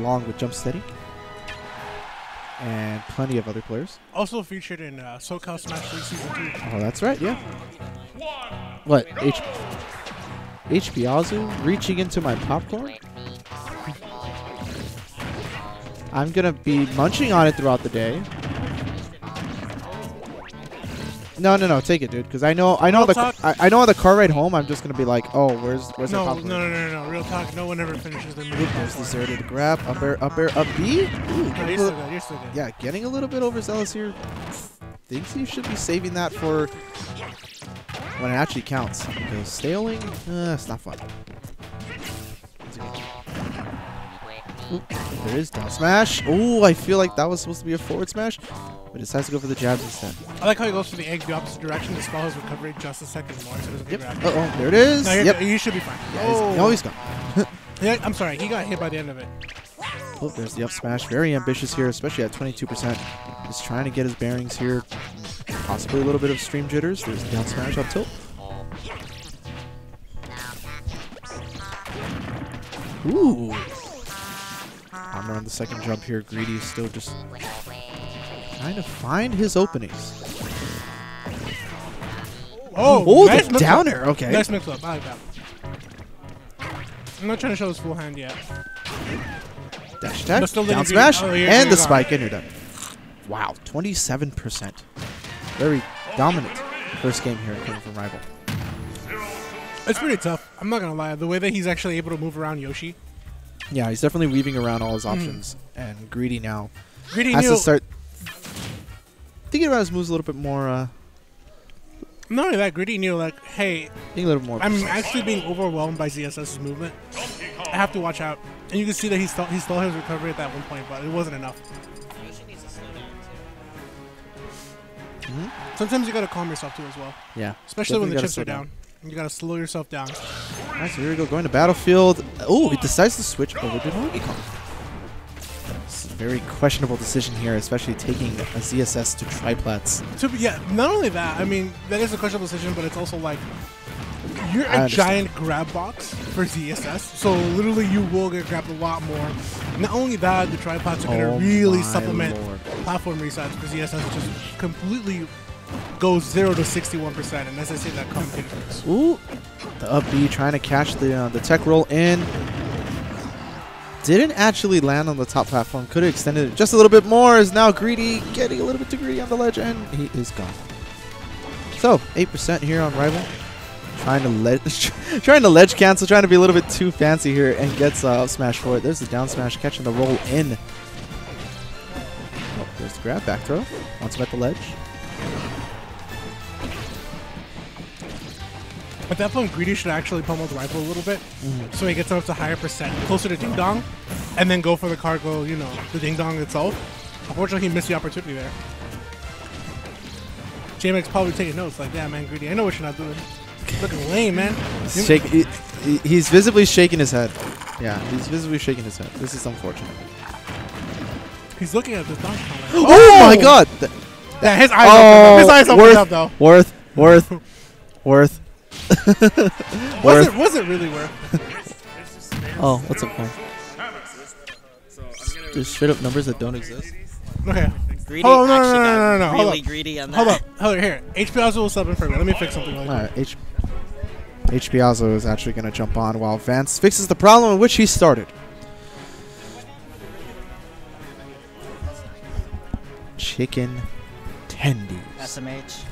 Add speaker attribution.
Speaker 1: along with Jump Steady and plenty of other players.
Speaker 2: Also featured in uh, SoCal Smash League Season 2.
Speaker 1: Oh, that's right, yeah. What? H HBazu reaching into my popcorn? I'm gonna be munching on it throughout the day. No, no, no, take it, dude. Because I know, I know
Speaker 2: Real
Speaker 1: the,
Speaker 2: talk?
Speaker 1: I, I know on the car ride home, I'm just gonna be like, oh, where's, where's
Speaker 2: No,
Speaker 1: the
Speaker 2: no, no, no, no, no. Real talk. No one ever finishes their
Speaker 1: Oop,
Speaker 2: movie.
Speaker 1: There's the to grab, up air, up air, up B. Ooh,
Speaker 2: No, you're still good. You're still good.
Speaker 1: yeah, getting a little bit overzealous here. Thinks he should be saving that for when it actually counts. Because staling, uh, it's not fun. There is down smash. Oh, I feel like that was supposed to be a forward smash, but it decides to go for the jabs instead.
Speaker 2: I like how he goes for the egg the opposite direction to spell his recovery just a second more so it doesn't get
Speaker 1: Yep.
Speaker 2: grabbed.
Speaker 1: Uh oh, there it is.
Speaker 2: No,
Speaker 1: Yep.
Speaker 2: You should be fine.
Speaker 1: Yeah, he's,
Speaker 2: oh,
Speaker 1: no, he's gone.
Speaker 2: Yeah, I'm sorry. He got hit by the end of it.
Speaker 1: Oh, there's the up smash. Very ambitious here, especially at 22%. Just trying to get his bearings here. Possibly a little bit of stream jitters. There's the down smash up tilt. Ooh. Armor on the second jump here. Greedy is still just trying to find his openings.
Speaker 2: Oh,
Speaker 1: Oh,
Speaker 2: nice
Speaker 1: the downer. Okay.
Speaker 2: Nice mix up. I like that. I'm not trying to show his full hand yet.
Speaker 1: Dash attack, down smash,
Speaker 2: oh,
Speaker 1: and the
Speaker 2: gone.
Speaker 1: spike, and you're done. Wow, 27%. Very dominant first game here coming from Rival.
Speaker 2: It's pretty tough. I'm not gonna lie. The way that he's actually able to move around Yoshi,
Speaker 1: Yeah, he's definitely weaving around all his
Speaker 2: Mm.
Speaker 1: options, and Greedy now
Speaker 2: Greedy
Speaker 1: has to start thinking about his moves a little bit more, uh,
Speaker 2: Not only that, Greedy knew like, hey,
Speaker 1: being a little more.
Speaker 2: I'm
Speaker 1: precise.
Speaker 2: actually being overwhelmed by ZSS's movement. I have to watch out. And you can see that he stole he stalled his recovery at that one point, but it wasn't enough.
Speaker 1: Mhm.
Speaker 2: Sometimes you gotta calm yourself too as well,
Speaker 1: Yeah,
Speaker 2: especially when the chips are down. You gotta slow yourself down.
Speaker 1: Alright, so here we go, going to Battlefield. Oh, he decides to switch over to Donkey Kong. Very questionable decision here, especially taking a ZSS to triplats.
Speaker 2: To be, yeah, not only that, I mean that is a questionable decision, but it's also like you're
Speaker 1: I
Speaker 2: a
Speaker 1: understand.
Speaker 2: giant grab box for ZSS, so literally you will get grabbed a lot more. Not only that, the tripods are gonna
Speaker 1: Oh
Speaker 2: really supplement
Speaker 1: lord.
Speaker 2: platform resets because ZSS just completely goes zero to sixty-one percent, and as I say, that hurts.
Speaker 1: Ooh, the up B trying to catch the uh, the tech roll in. Didn't actually land on the top platform. Could have extended it just a little bit more. Is now greedy, getting a little bit too greedy on the ledge, and he is gone. So eight percent here on rival. Trying to ledge, trying to ledge cancel, trying to be a little bit too fancy here, and gets uh, up smash for it. There's the down smash, catching the roll in. Oh, there's the grab, back throw. Once at the ledge.
Speaker 2: At that point, Greedy should actually pummel the Rival a little bit, mm. so he gets up to higher percent, closer to Ding Dong, and then go for the cargo, you know, the Ding Dong itself. Unfortunately, he missed the opportunity there. JMX probably taking notes, like, yeah, man, Greedy, I know what you're not doing. Looking lame, man.
Speaker 1: Shake, he, he- he's visibly shaking his head. Yeah, he's visibly shaking his head. This is unfortunate.
Speaker 2: He's looking at the Donkey Kong. like,
Speaker 1: Oh, my oh! god! Th-
Speaker 2: Yeah, his eyes
Speaker 1: oh,
Speaker 2: opened up. His oh, eyes opened
Speaker 1: worth,
Speaker 2: up, though.
Speaker 1: Worth, worth, worth.
Speaker 2: Was it, was it really worth?
Speaker 1: Oh, what's up, man? Just straight up numbers that don't exist.
Speaker 2: Okay.
Speaker 3: Greedy
Speaker 2: Oh, no, no,
Speaker 3: actually
Speaker 2: no, no,
Speaker 3: got
Speaker 2: no, no, hold
Speaker 3: really
Speaker 2: up.
Speaker 3: greedy on that.
Speaker 2: Hold up. Hold up. Here. HP also will sub in for me. Let me fix something really.
Speaker 1: Alright, H- HBazo is actually going to jump on while Vance fixes the problem in which he started. Chicken tendies.
Speaker 3: SMH.